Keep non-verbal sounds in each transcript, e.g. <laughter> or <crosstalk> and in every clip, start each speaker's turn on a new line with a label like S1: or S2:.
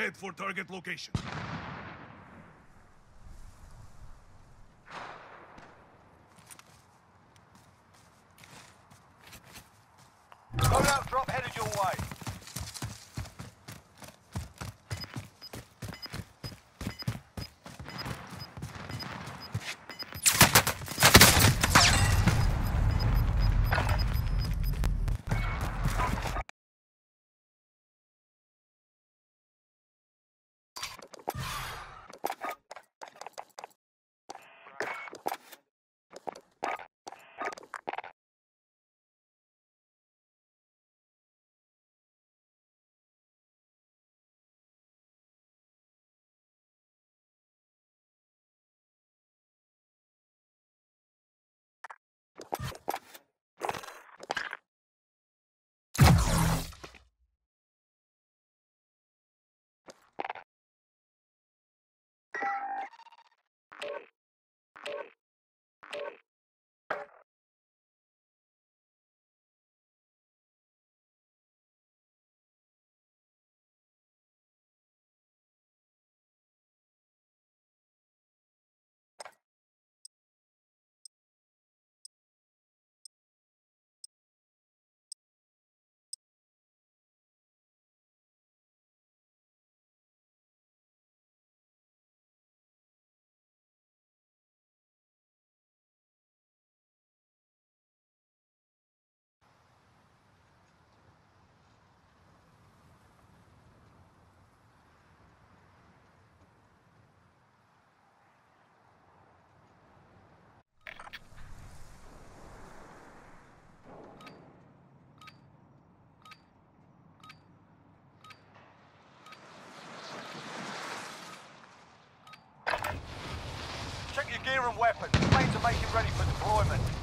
S1: Head for target location.
S2: Clear and weapons. Planes are making ready for deployment.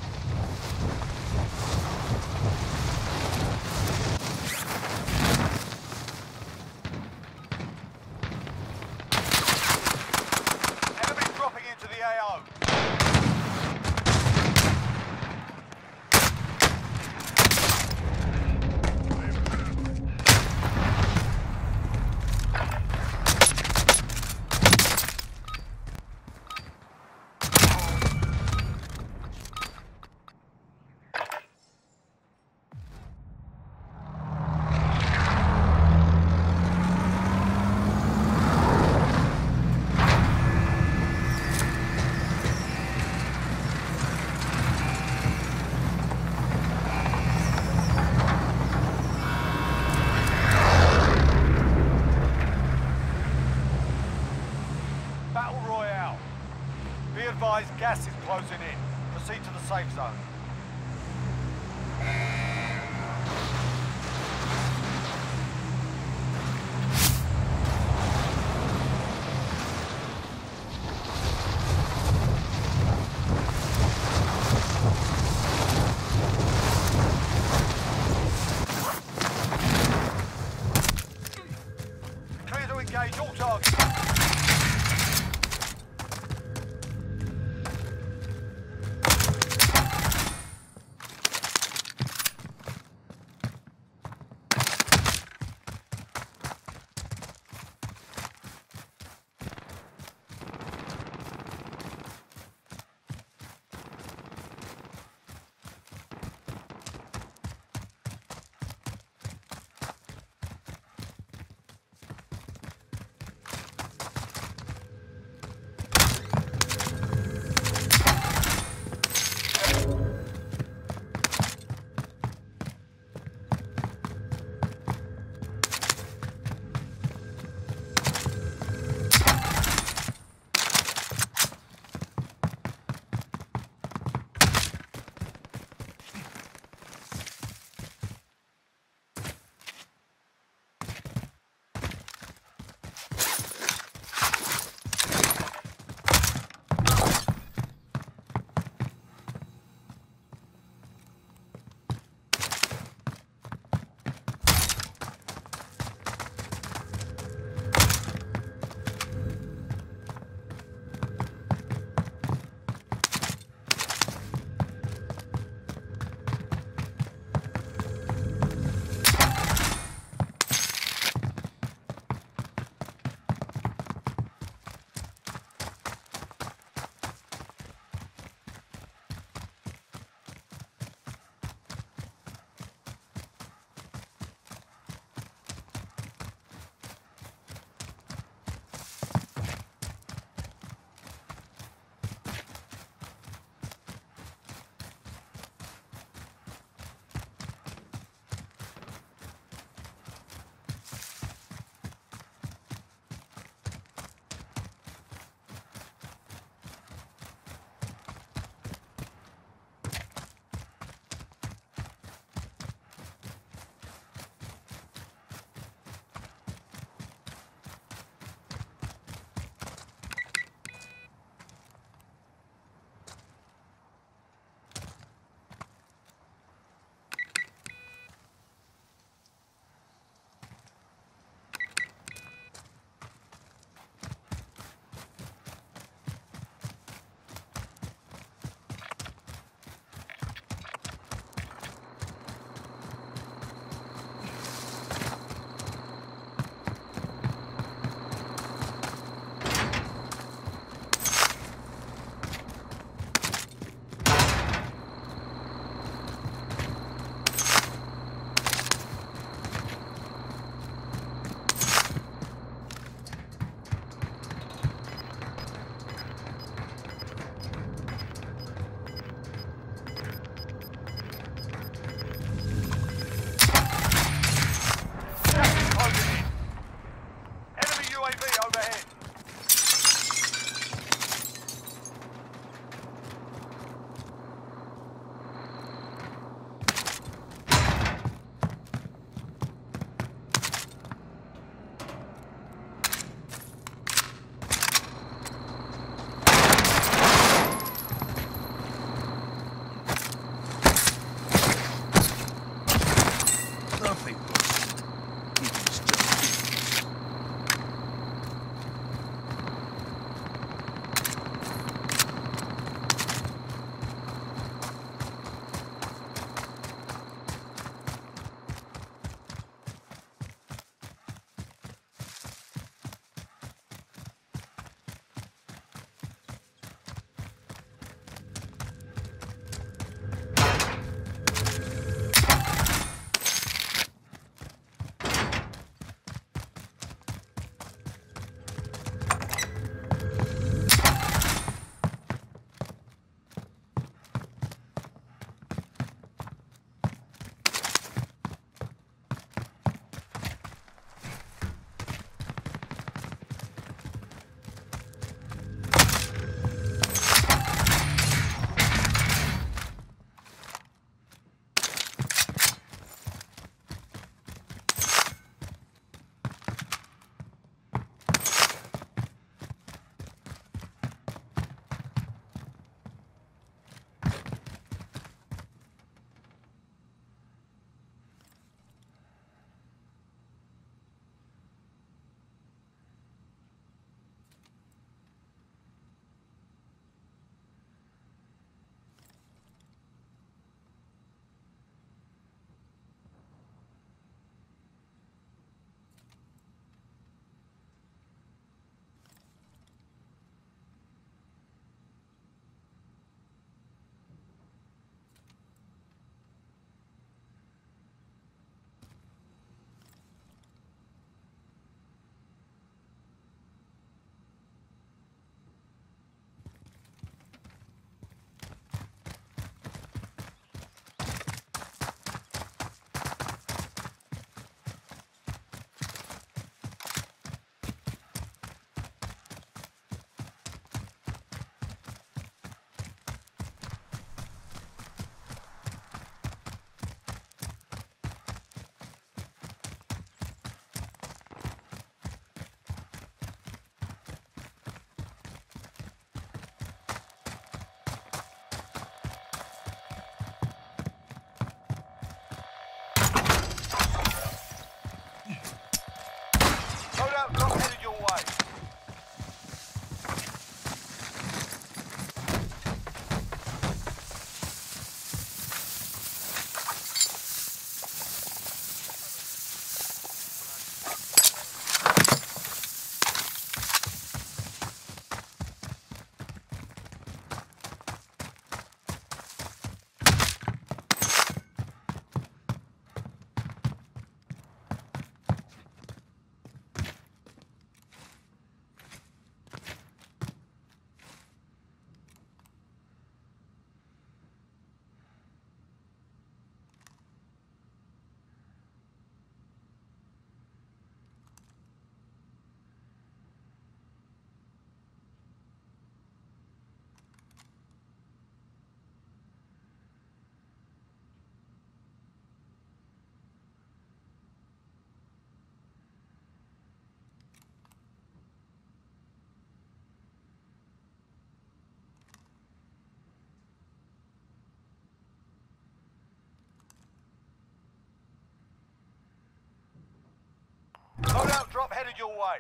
S3: Headed your way.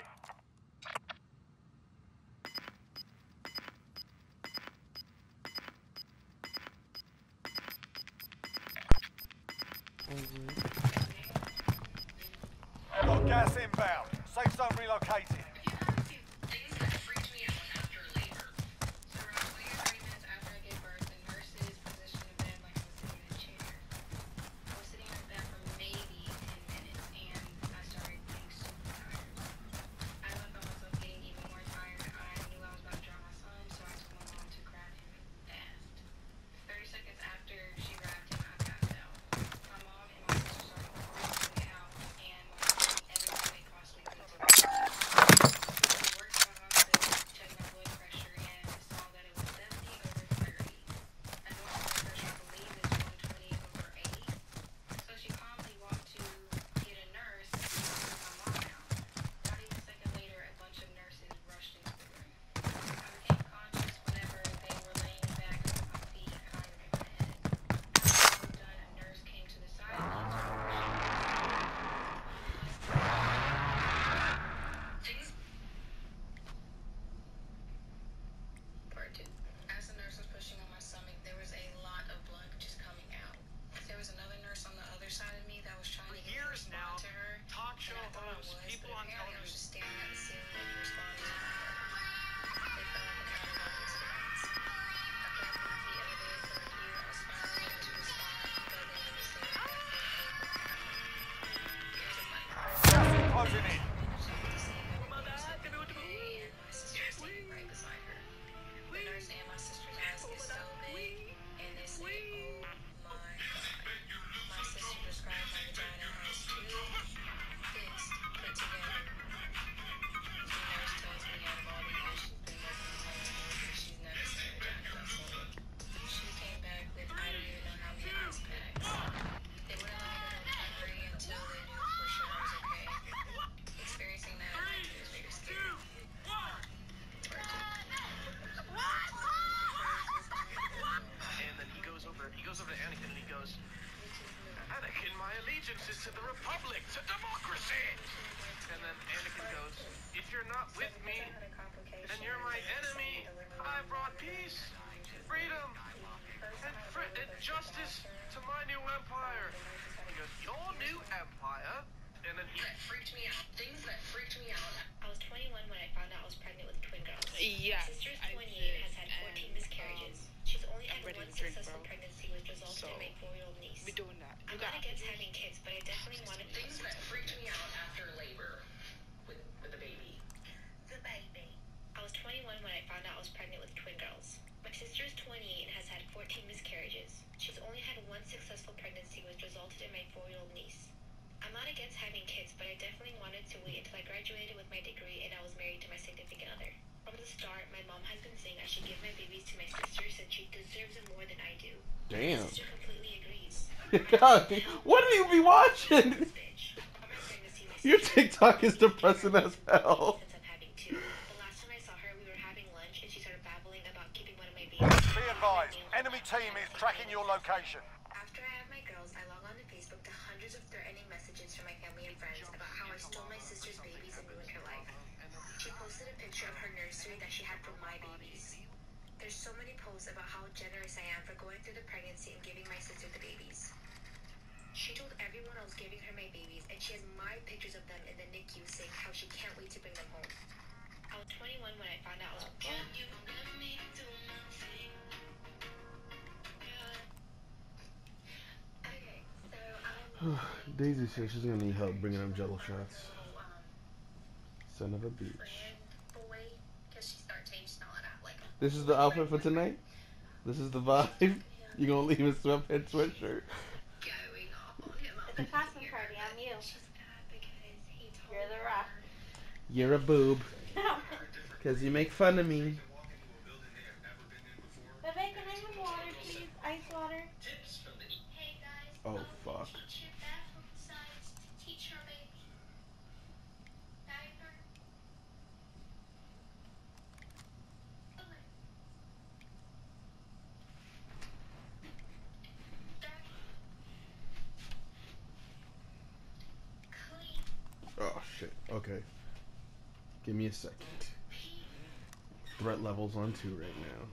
S3: Got gas inbound. Safe zone relocated.
S4: People on television. Allegiance is to the Republic, to democracy. And then Anakin goes, if you're not with me, then you're my enemy. I brought peace, freedom, and, fr- and justice to my new empire. He goes, your new empire? And then he
S5: That freaked me out. Things that freaked me out. I was 21 when I found out I was pregnant with twin girls.
S6: Yes,
S5: My sister's 28 has had 14 miscarriages.
S6: um,
S5: She's only had
S6: I'm ready
S5: one
S6: to drink,
S5: successful
S6: bro.
S5: pregnancy, which resulted
S6: So,
S5: in my four-year-old niece.
S6: Doing that.
S5: I'm
S6: got
S5: not against having kids, but I definitely wanted
S7: Things that freaked me out after labor with with the baby.
S5: the baby. I was 21 when I found out I was pregnant with twin girls. My sister is 28 and has had 14 miscarriages. She's only had one successful pregnancy, which resulted in my four-year-old niece. I'm not against having kids, but I definitely wanted to wait until I graduated with my degree and I was married to my significant other. From the start, my mom has been saying I should give my babies to my sister since she deserves them more than I do. My
S8: Damn.
S5: sister completely agrees.
S8: God, <laughs> what do you be watching?
S5: This bitch. On my pregnancy, my
S8: Your TikTok is depressing as hell.
S5: since I'm having two. The last time I saw her, we were having lunch, and she started babbling about keeping one of my babies.
S3: Be advised, enemy team is tracking your location.
S5: After I have my girls, I log on to Facebook to hundreds of threatening messages from my family and friends about how I stole my sister's babies and ruined her life. She posted a picture of her nursery that she had for my babies. There's so many posts about how generous I am for going through the pregnancy and giving my sister the babies. She told everyone I was giving her my babies, and she has my pictures of them in the NICU saying how she can't wait to bring them home. I was 21 when I found out I was Okay, so I'm
S8: Daisy says she's gonna need help bringing up jello shots.
S5: um,
S8: Son of a bitch. This is the outfit for tonight? This is the vibe? <laughs> You gonna leave in sweatpants sweatshirt?
S5: going off on him.
S9: It's a costume party. I'm you.
S5: She's mad because he told
S9: You're the
S5: her-
S9: rock.
S8: You're a boob. <laughs> Cause you make fun of me.
S10: Give me a second. Threat level's on two right now.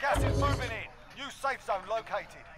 S11: Gas is moving in. New safe zone located.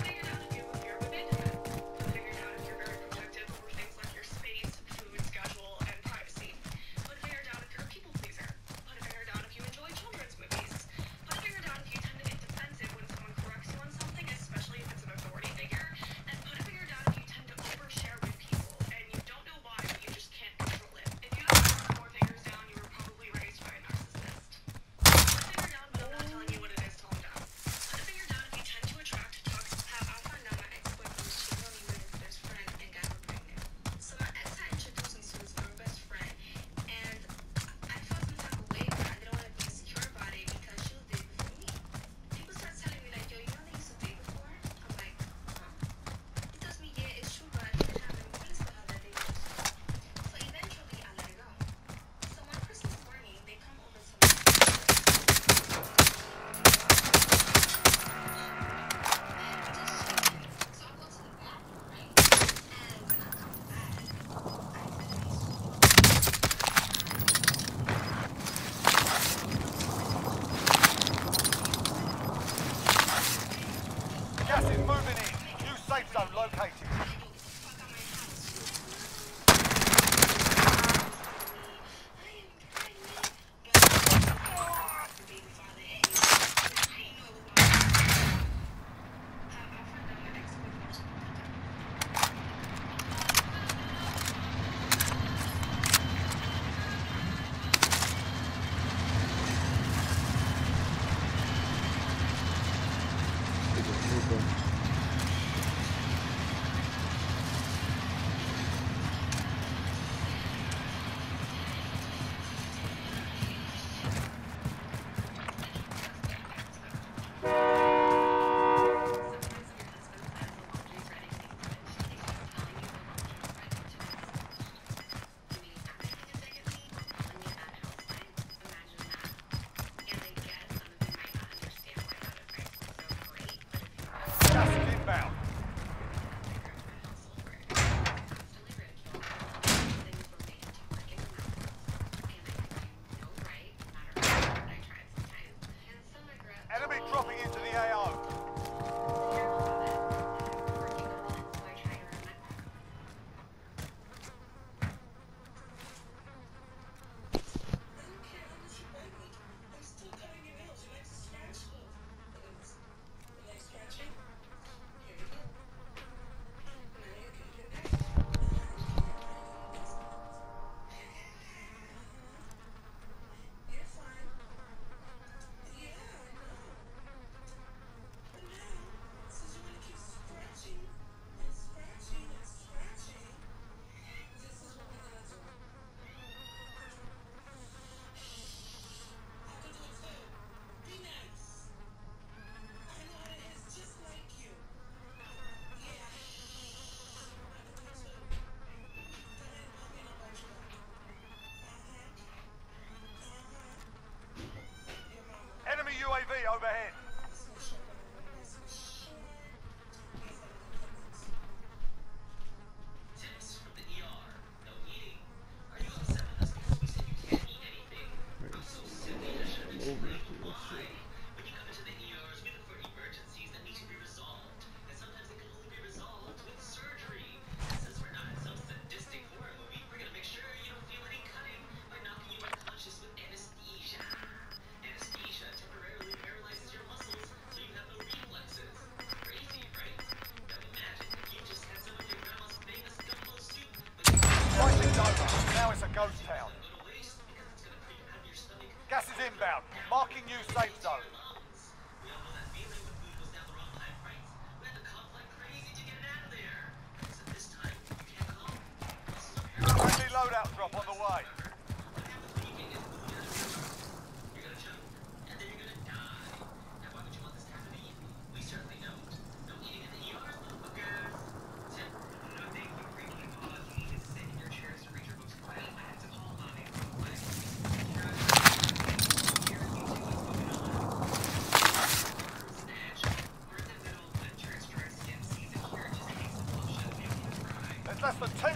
S3: less than 10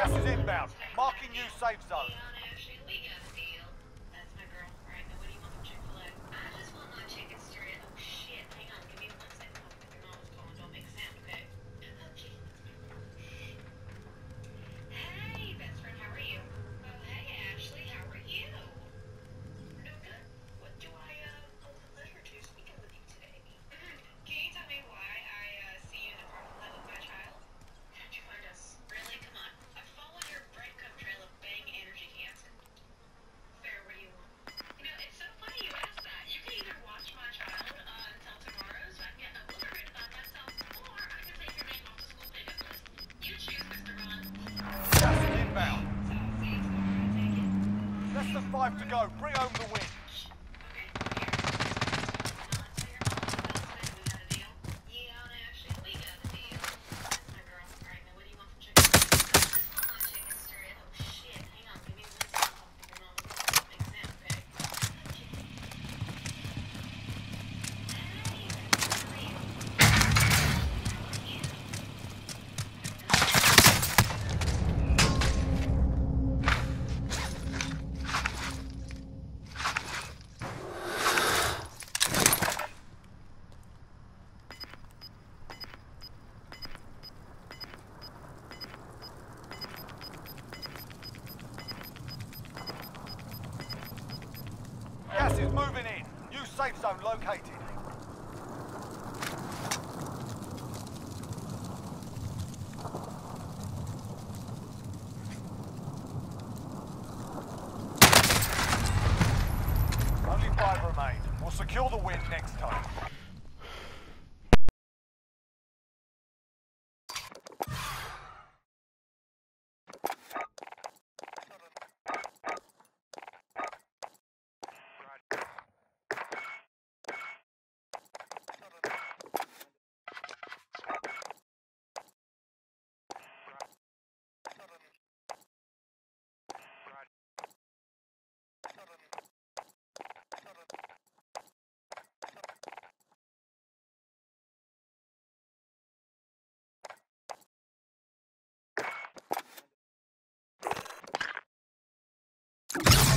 S3: Gas is inbound. Marking you safe zone. Less than five to go. Bring home the win. located. Only five remain. We'll secure the win next time. you